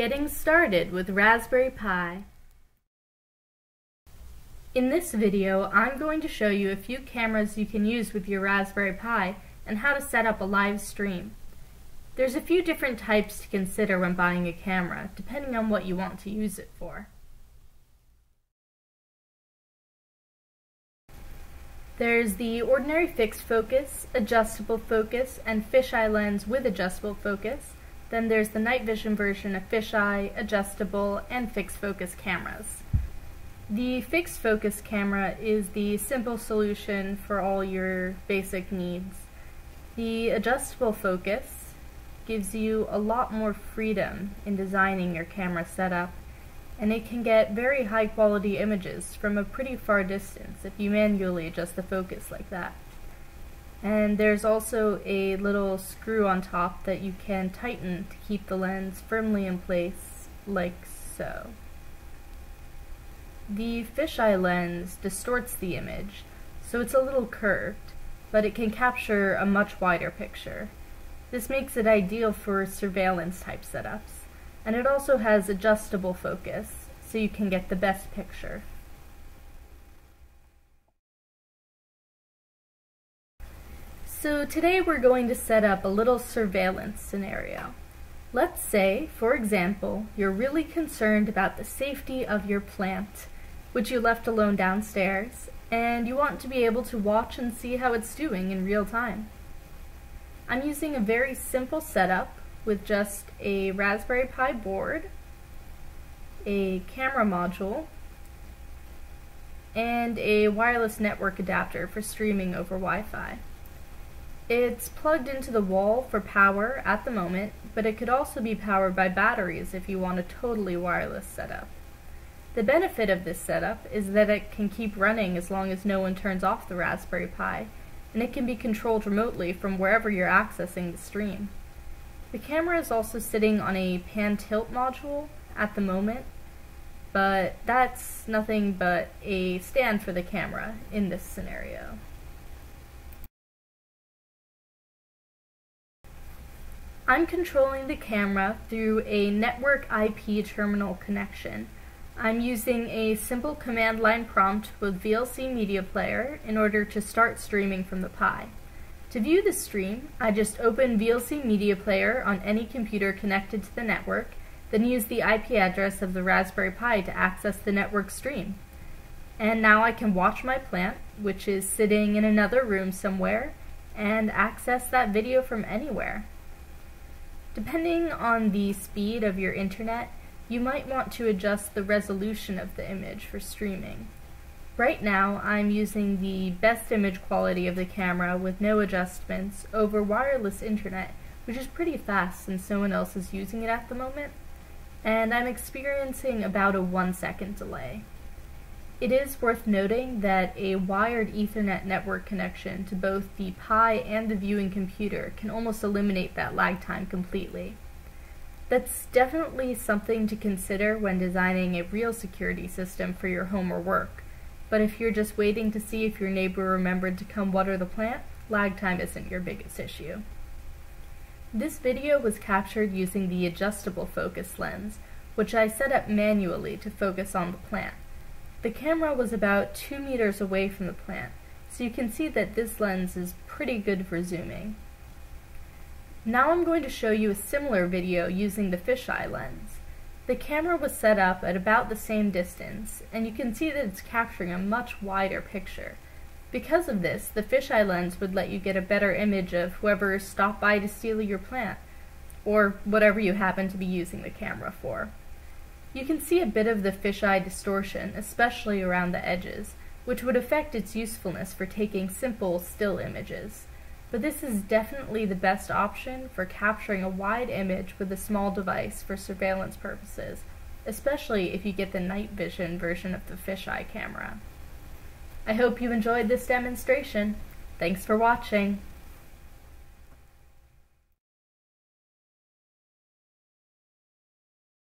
Getting started with Raspberry Pi. In this video, I'm going to show you a few cameras you can use with your Raspberry Pi and how to set up a live stream. There's a few different types to consider when buying a camera, depending on what you want to use it for. There's the ordinary fixed focus, adjustable focus, and fisheye lens with adjustable focus, then there's the night vision version of fisheye, adjustable, and fixed focus cameras. The fixed focus camera is the simple solution for all your basic needs. The adjustable focus gives you a lot more freedom in designing your camera setup, and it can get very high quality images from a pretty far distance if you manually adjust the focus like that. And there's also a little screw on top that you can tighten to keep the lens firmly in place, like so. The fisheye lens distorts the image, so it's a little curved, but it can capture a much wider picture. This makes it ideal for surveillance type setups, and it also has adjustable focus, so you can get the best picture. So today we're going to set up a little surveillance scenario. Let's say, for example, you're really concerned about the safety of your plant, which you left alone downstairs, and you want to be able to watch and see how it's doing in real time. I'm using a very simple setup with just a Raspberry Pi board, a camera module, and a wireless network adapter for streaming over Wi-Fi. It's plugged into the wall for power at the moment, but it could also be powered by batteries if you want a totally wireless setup. The benefit of this setup is that it can keep running as long as no one turns off the Raspberry Pi, and it can be controlled remotely from wherever you're accessing the stream. The camera is also sitting on a pan tilt module at the moment, but that's nothing but a stand for the camera in this scenario. I'm controlling the camera through a network IP terminal connection. I'm using a simple command line prompt with VLC Media Player in order to start streaming from the Pi. To view the stream, I just open VLC Media Player on any computer connected to the network, then use the IP address of the Raspberry Pi to access the network stream. And now I can watch my plant, which is sitting in another room somewhere, and access that video from anywhere. Depending on the speed of your internet, you might want to adjust the resolution of the image for streaming. Right now, I'm using the best image quality of the camera with no adjustments over wireless internet, which is pretty fast since no one else is using it at the moment, and I'm experiencing about a one second delay. It is worth noting that a wired Ethernet network connection to both the Pi and the viewing computer can almost eliminate that lag time completely. That's definitely something to consider when designing a real security system for your home or work, but if you're just waiting to see if your neighbor remembered to come water the plant, lag time isn't your biggest issue. This video was captured using the adjustable focus lens, which I set up manually to focus on the plant. The camera was about 2 meters away from the plant, so you can see that this lens is pretty good for zooming. Now I'm going to show you a similar video using the fisheye lens. The camera was set up at about the same distance, and you can see that it's capturing a much wider picture. Because of this, the fisheye lens would let you get a better image of whoever stopped by to steal your plant, or whatever you happen to be using the camera for. You can see a bit of the fisheye distortion, especially around the edges, which would affect its usefulness for taking simple still images. But this is definitely the best option for capturing a wide image with a small device for surveillance purposes, especially if you get the night vision version of the fisheye camera. I hope you enjoyed this demonstration. Thanks for watching.